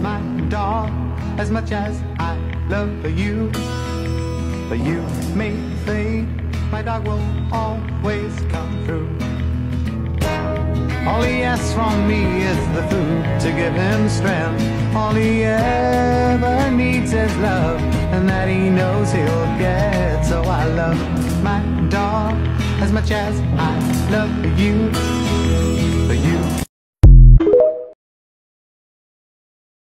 My dog as much as I love you. But you may fade, my dog will always come through. All he asks from me is the food to give him strength. All he ever needs is love, and that he knows he'll get. So I love my dog as much as I love you.